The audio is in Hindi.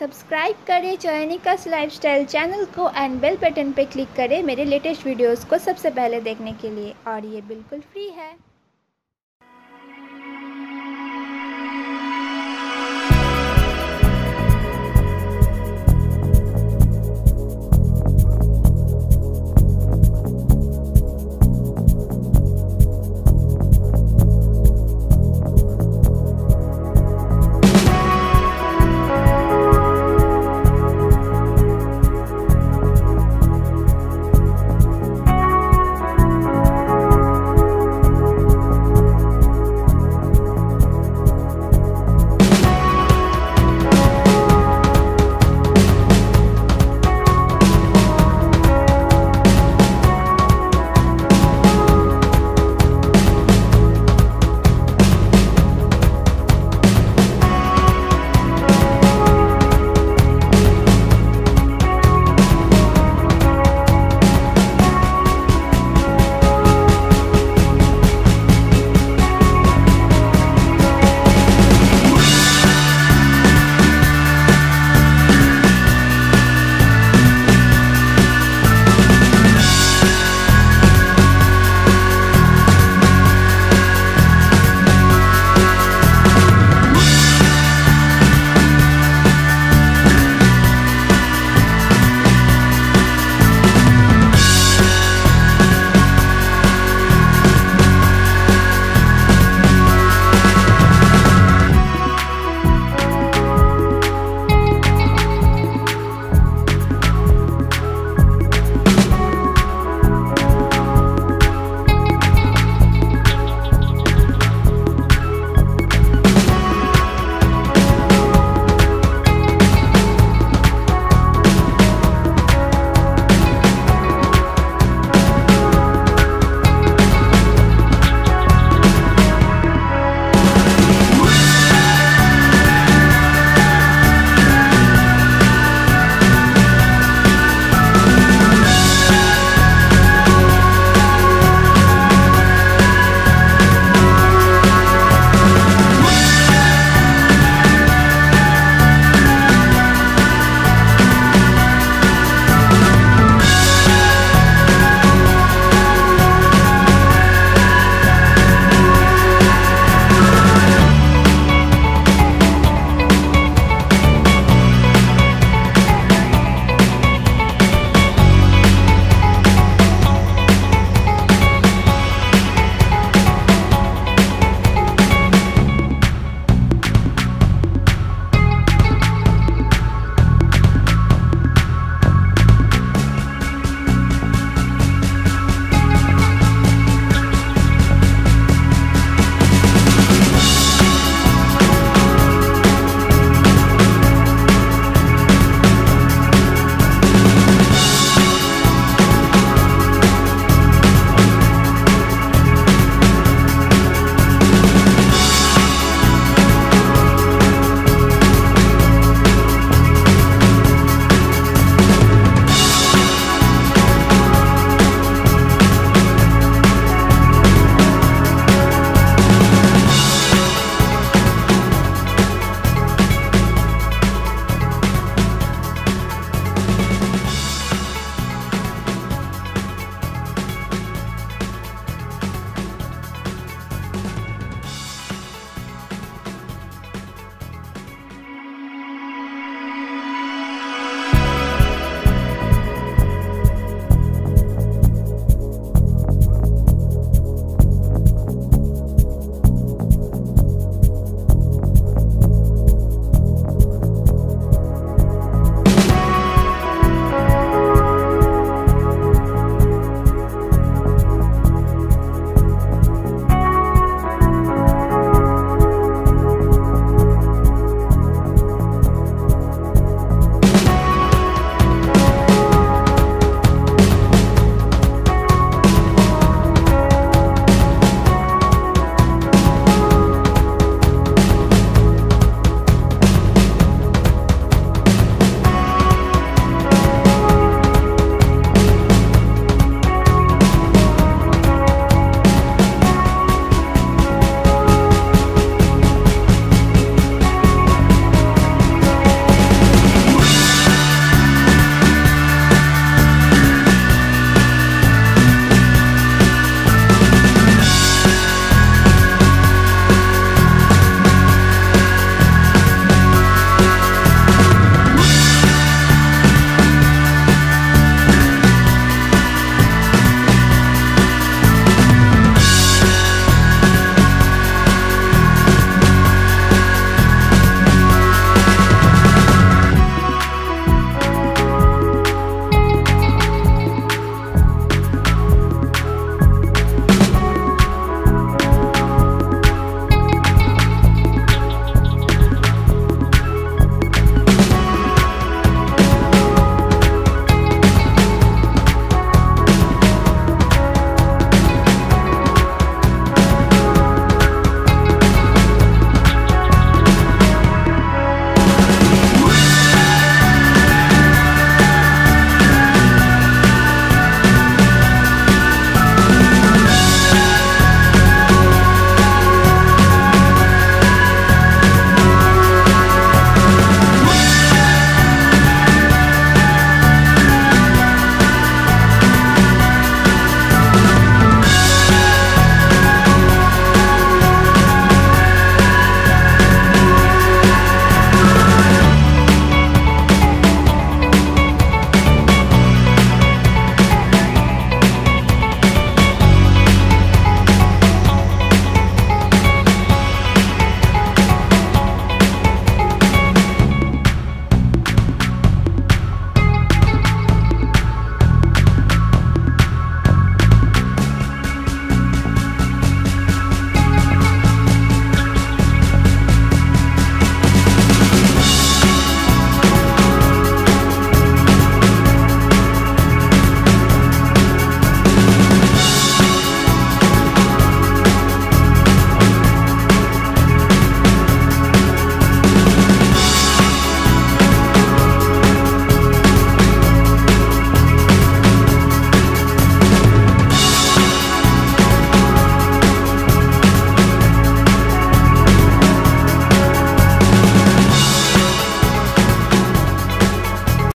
सब्सक्राइब करें चयनिकास लाइफस्टाइल चैनल को एंड बेल बटन पर क्लिक करें मेरे लेटेस्ट वीडियोस को सबसे पहले देखने के लिए। और ये बिल्कुल फ्री है।